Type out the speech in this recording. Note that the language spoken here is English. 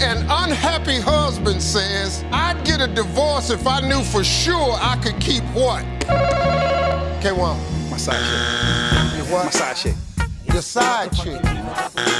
An unhappy husband says, I'd get a divorce if I knew for sure I could keep what? K1. My side chick. Your what? My side chick. Your side chick.